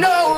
know